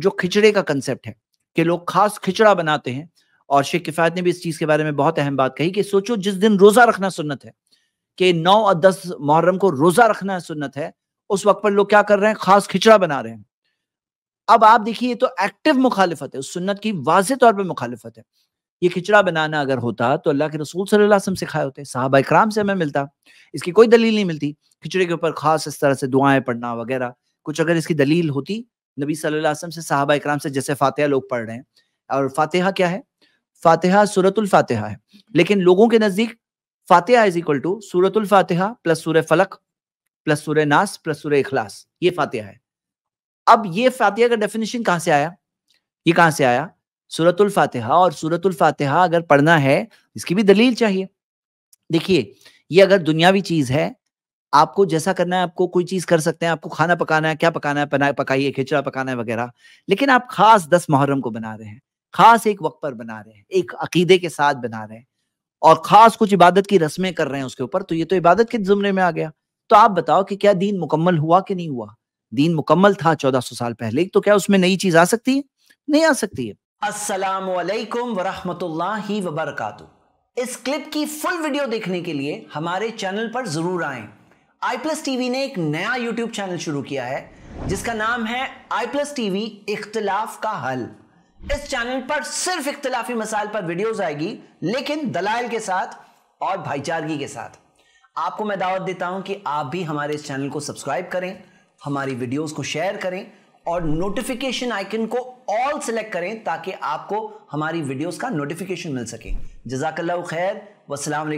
जो खिचड़े का कंसेप्ट है, कि लोग खास खिचड़ा बनाते हैं। और शेख किफ़ायत ने भी इस चीज़ के बारे में बहुत अहम बात कही कि सोचो जिस दिन रोज़ा रखना सुन्नत है, कि नौ और दस मुहर्रम को रोज़ा रखना सुन्नत है, उस वक्त पर लोग क्या कर रहे हैं? खास खिचड़ा बना रहे हैं। अब आप देखिए तो एक्टिव मुखालिफत है, उस सुन्नत की वाज तौर पर मुखालिफत है। ये खिचड़ा बनाना अगर होता तो अल्लाह के रसूल सल्लल्लाहु अलैहि वसल्लम सिखाए होते, साहब इकराम से हमें मिलता, इसकी कोई दलील नहीं मिलती। खिचड़े के ऊपर खास इस तरह से दुआएँ पढ़ना वगैरह, कुछ अगर इसकी दलील होती नबी सल्लल्लाहु वसल्लम से, साहबा इकराम से जैसे फातिहा लोग पढ़ रहे हैं। और फातिहा क्या है? फातिहा सूरतुल फातिहा है। लेकिन लोगों के नज़दीक फातिहा इज़ इक्वल टू सूरतुल फातिहा प्लस सूर्य फलक प्लस सूर्य नास प्लस सूर्य इखलास। ये फातिहा है। अब ये फातिहा का डेफिनेशन कहाँ से आया? ये कहाँ से आया? सूरतुल फातिहा। और सूरतुल फातिहा अगर पढ़ना है, इसकी भी दलील चाहिए। देखिए, ये अगर दुनियावी चीज़ है आपको जैसा करना है, आपको कोई चीज़ कर सकते हैं, आपको खाना पकाना है, क्या पकाना है पकाइए, खिचड़ा पकाना है वगैरह, लेकिन आप खास दस मुहर्रम को बना रहे हैं, खास एक वक्त पर बना रहे हैं, एक अकीदे के साथ बना रहे हैं, और खास कुछ इबादत की रस्में कर रहे हैं उसके ऊपर तो ये तो इबादत के जुमरे में आ गया। तो आप बताओ कि क्या दीन मुकम्मल हुआ कि नहीं हुआ? दीन मुकम्मल था चौदह सौ साल पहले तो क्या उसमें नई चीज़ आ सकती है? नहीं आ सकती है। असलकम वरहमतुल्लाहि वबरकातु इस क्लिप की फुल वीडियो देखने के लिए हमारे चैनल पर ज़रूर आए। आई प्लस टीवी ने एक नया यूट्यूब चैनल शुरू किया है, जिसका नाम है आई प्लस टीवी इख्तलाफ का हल। इस चैनल पर सिर्फ़ इख्तलाफी मसाइल पर वीडियोस आएगी, लेकिन दलाइल के साथ और भाईचारगी के साथ। आपको मैं दावत देता हूँ कि आप भी हमारे इस चैनल को सब्सक्राइब करें, हमारी वीडियोस को शेयर करें और नोटिफिकेशन आइकन को ऑल सेलेक्ट करें, ताकि आपको हमारी वीडियोस का नोटिफिकेशन मिल सके। जजाकल्ला खैर वसलाम